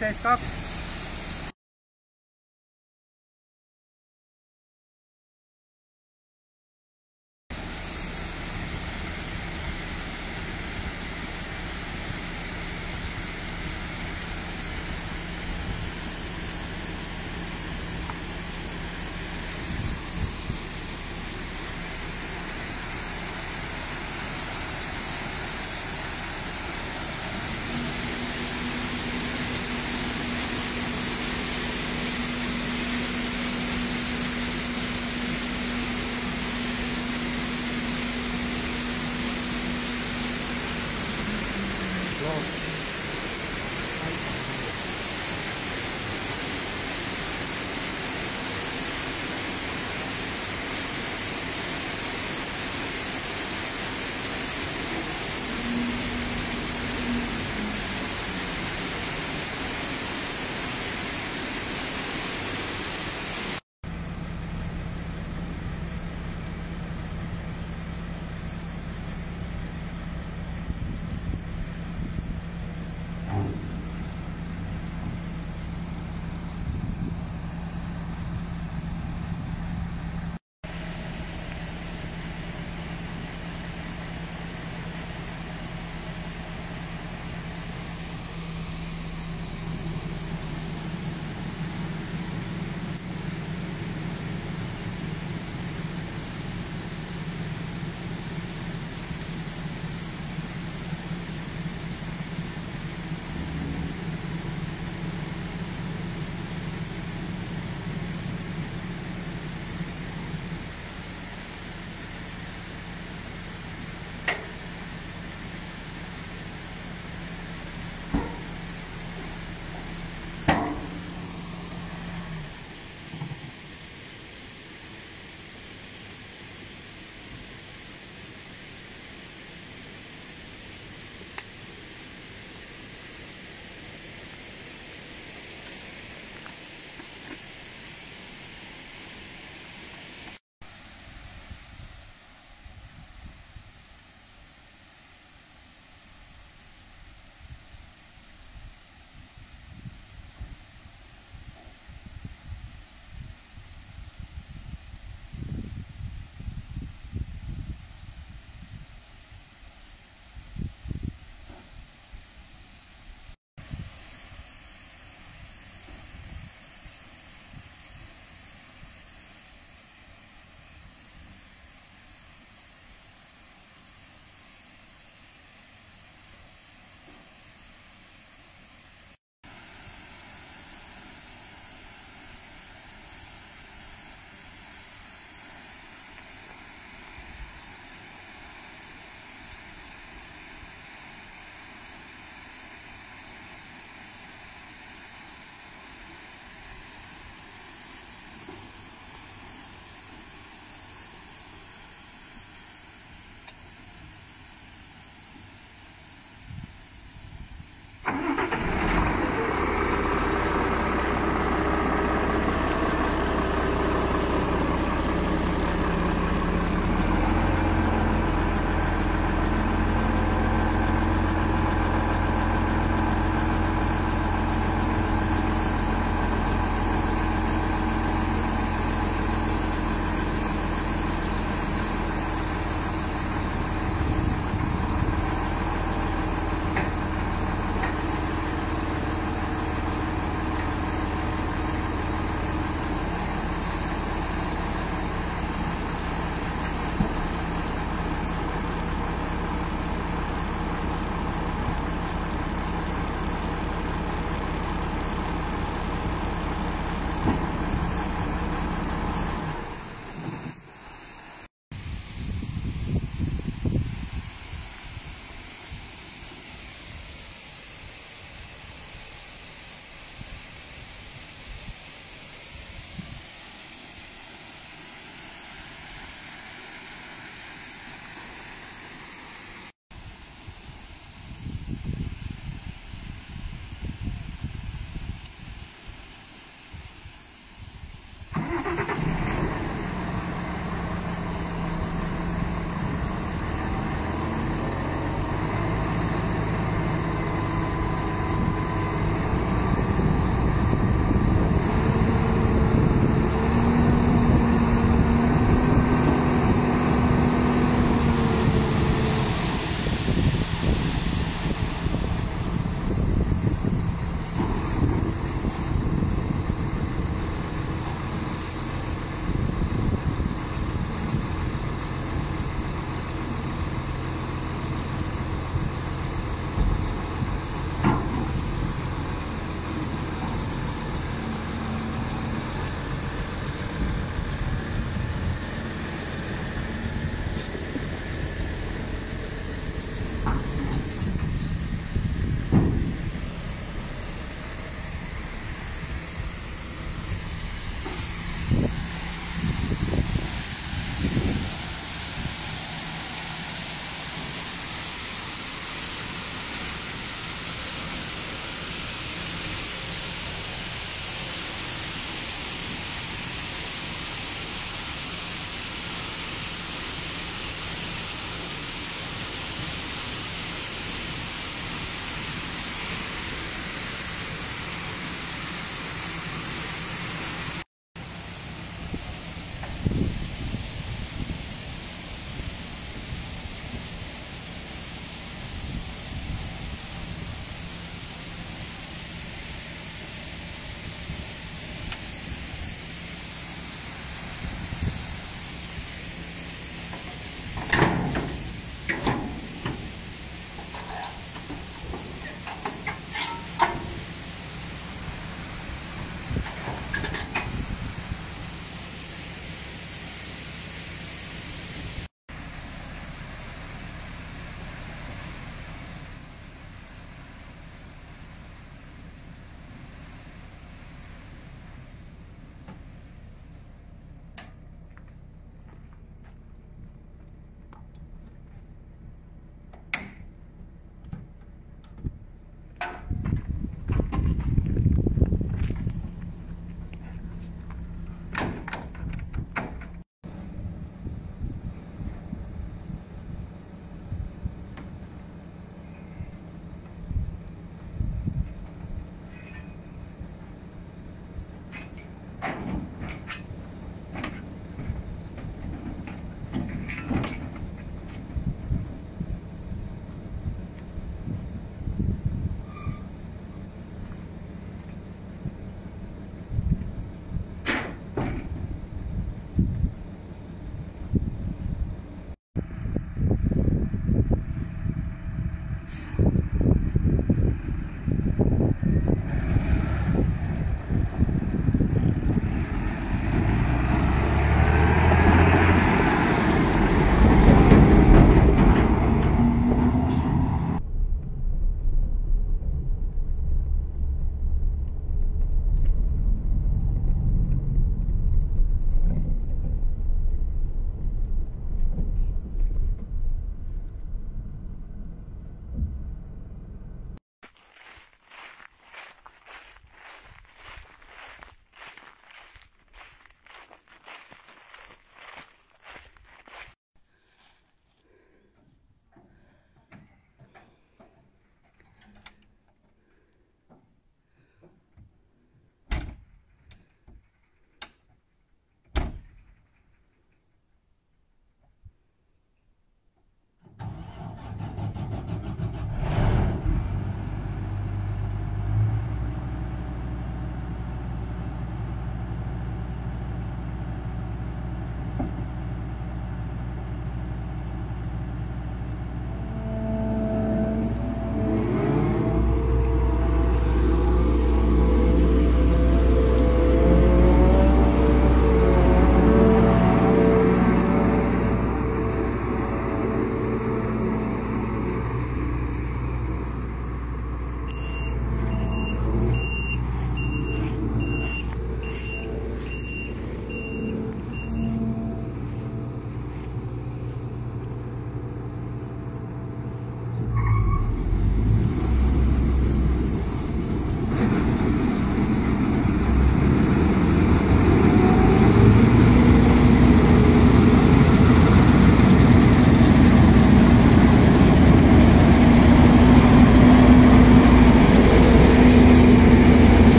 viisteist kaks